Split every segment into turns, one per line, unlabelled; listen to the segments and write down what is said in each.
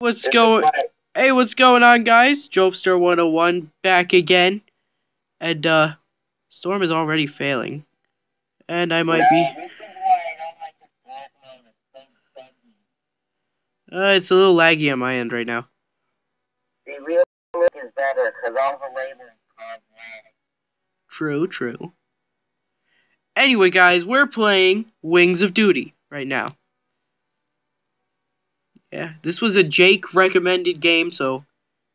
What's going? Hey, what's going on, guys? Jovester 101 back again, and uh, Storm is already failing, and I might be.
No, this is why I don't like this black mode. It's.
Uh, it's a little laggy on my end right now.
The real look is better because all the labels cause lag.
True, true. Anyway, guys, we're playing Wings of Duty right now. Yeah, this was a Jake recommended game, so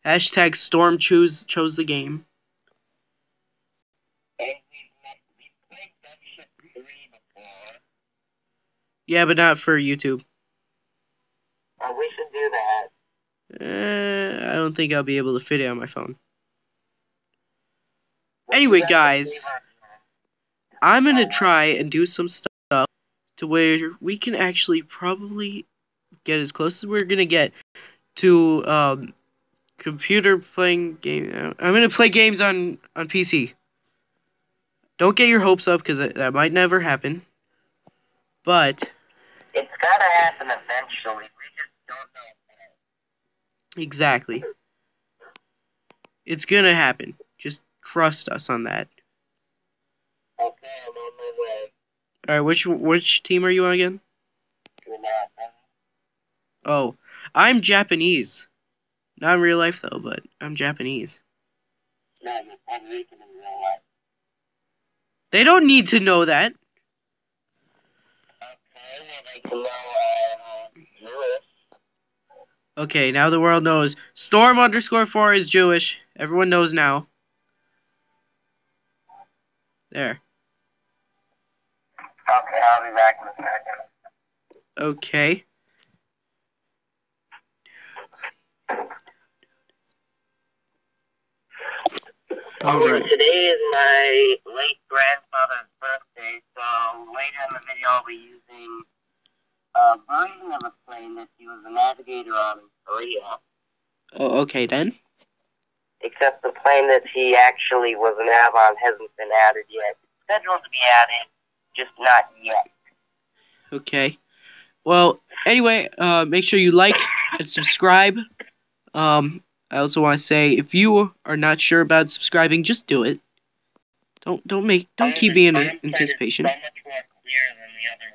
hashtag Storm choose chose the game.
And we've, met, we've played Gunship 3 before.
Yeah, but not for YouTube.
Oh, we should do that.
Uh, I don't think I'll be able to fit it on my phone. Anyway, guys. I'm gonna try and do some stuff to where we can actually probably get as close as we're gonna get to um, computer playing game. I'm gonna play games on on PC. Don't get your hopes up because that, that might never happen. But
It's gotta happen eventually. We just don't know
exactly, it's gonna happen. Just trust us on that.
Okay, I'm on my way.
All right, which which team are you on again? Oh, I'm Japanese. Not in real life though, but I'm Japanese.
No, Puerto in real life.
They don't need to know that.
Okay, well, they can know I'm Jewish.
Okay, now the world knows. Storm underscore four is Jewish. Everyone knows now. There.
Okay, I'll be back in a second.
Okay. Alright.
Today is my late grandfather's birthday, so later in the video I'll be using a version of a plane that he was a navigator on in Korea.
Oh, okay then.
Except the plane that he actually was an nav on hasn't been added yet. It's scheduled to be added, just not yet.
Okay. Well, anyway, uh, make sure you like and subscribe. Um, I also want to say if you are not sure about subscribing, just do it. Don't don't make don't keep me in anticipation.
So much more clear than the other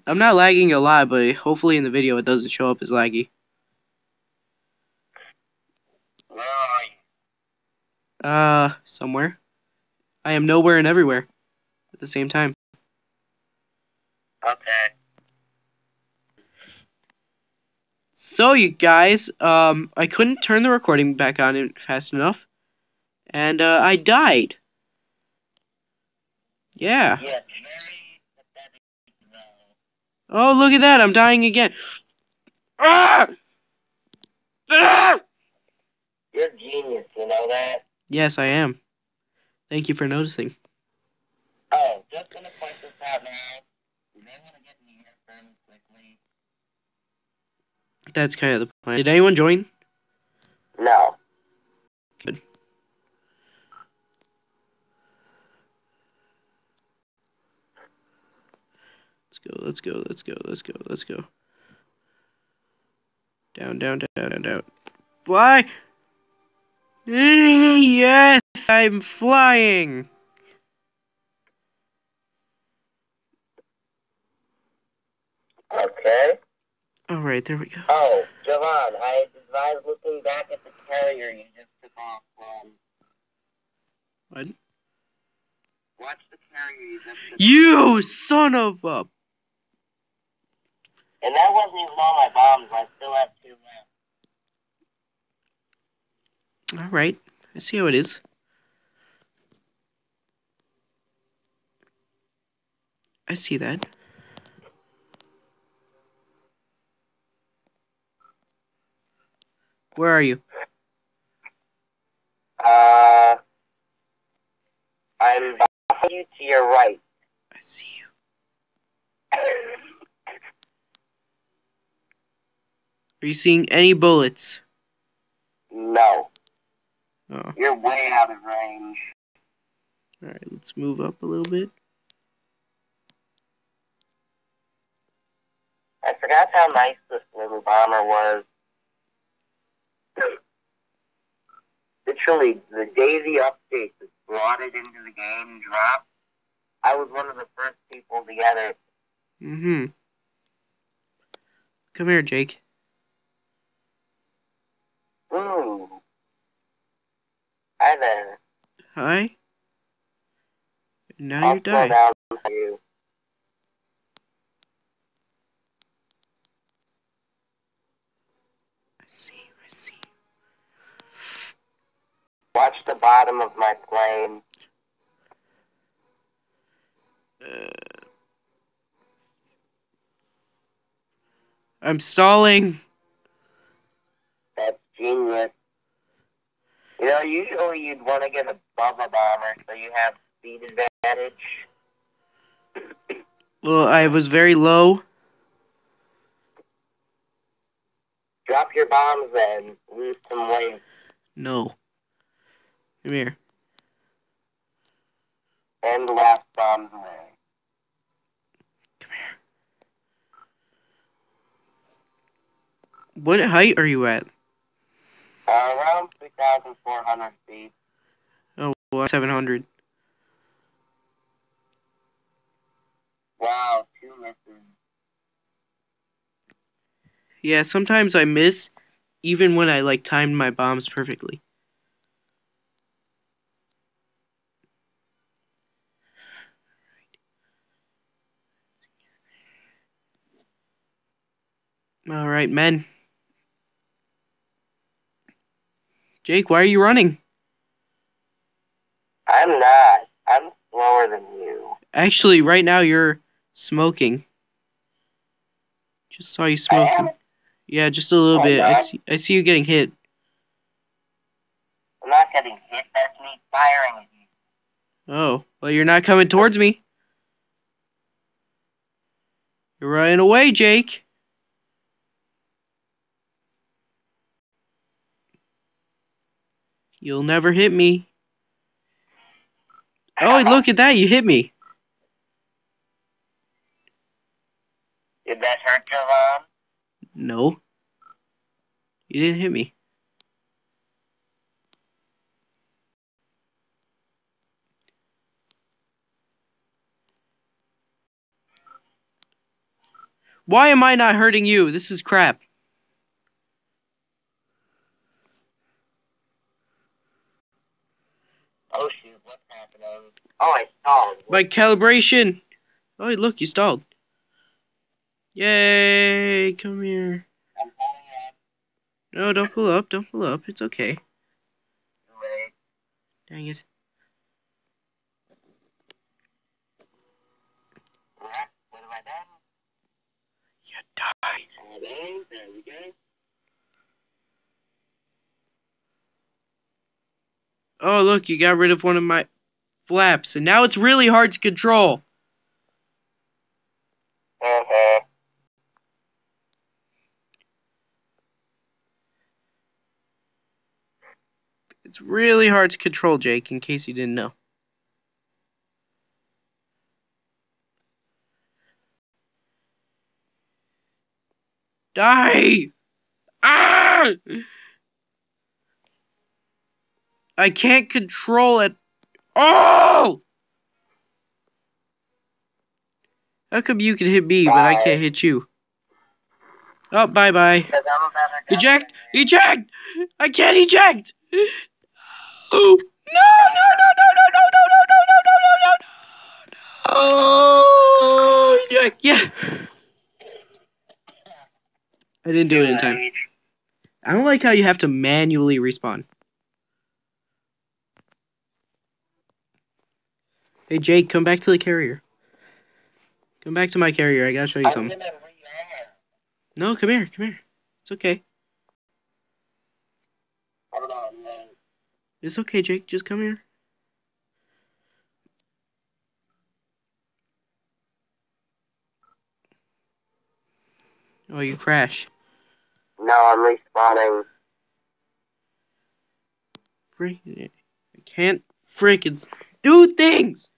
one.
I'm not lagging a lot, but hopefully in the video it doesn't show up as laggy.
Where are you?
Uh, somewhere. I am nowhere and everywhere at the same time.
Okay.
So you guys, um, I couldn't turn the recording back on fast enough, and uh, I died. Yeah.
Yeah, very
Oh, look at that! I'm dying again. Ah! Ah!
You're a genius, you know that?
Yes, I am. Thank you for noticing.
Oh, just gonna point this out now. You may want to get earphones quickly.
That's kind of the plan. Did anyone join?
No.
Good. Let's go, let's go, let's go, let's go, let's go. Down, down, down, down, down. Fly! Yes, I'm flying!
Okay.
Alright, there we go.
Oh, Javon, I advise looking back at the carrier you just took off from.
What?
Watch the carrier you just took
You son of a.
And that wasn't even all my bombs. I still have two left.
Alright, I see how it is. I see that. Where are you?
Uh, I'm behind you to your right.
I see you. Are you seeing any bullets?
No,
Oh,
you're way out of range.
alright, let's move up a little bit.
I forgot how nice this little bomber was. Literally, the day the update was brought it into the game dropped, I was one of the first people to get it.
Mm-hmm. Come here, Jake.
Ooh. Hi there.
Hi. Now
I'll
you die.
down for you.
I see, I see.
Watch the bottom of my plane.
Uh, I'm stalling.
That's genius. You know, usually you'd want to get a Bubba Bomber so you have speed advantage.
Well, I was very low.
Drop your bombs and lose some weight.
No. Come here.
And the last bombs away.
Come here. What height are you at?
Uh, around 3,400 feet.
Oh, well, 700.
Wow, two misses.
Yeah, sometimes I miss, even when I like timed my bombs perfectly. All right, men. Jake, why are you running?
I'm not. I'm slower than you.
Actually, right now you're smoking. Just saw you smoking. Yeah, just a little
Oh,
bit. I see, I see you getting hit.
I'm not getting hit. That's me firing at you.
Oh, well, you're not coming towards me. You're running away, Jake. You'll never hit me. Oh, look at that. You hit me.
Did that hurt Javon?
No. You didn't hit me. Why am I not hurting you? This is crap.
Oh shoot, what's happening? Um, oh, I stalled.
My calibration. Oh, look, you stalled. Yay! Come here.
I'm up.
No, don't pull up. Don't pull up. It's okay.
Wait.
Dang it.
Alright, what have I done?
You died.
Hello, there we go.
Oh, look, you got rid of one of my flaps, and now it's really hard to control. It's really hard to control, Jake, in case you didn't know. Die! Ah! I can't control it. Oh! How come you can hit me, but I can't hit you? Oh, bye bye.
Because I'm a better guy
Eject! Eject! I can't eject! Oh! No, no, no, no, no, no, no, no, no, no, no, no, no, no! Oh! Eject! Yeah! I didn't do it in time. I don't like how you have to manually respawn. Hey, Jake, come back to the carrier. Come back to my carrier. I gotta show you
I'm
something. No, come here, come here. It's okay.
On.
It's okay, Jake. Just come here. Oh, you crash.
No, I'm respawning.
Freak. I can't freaking do things!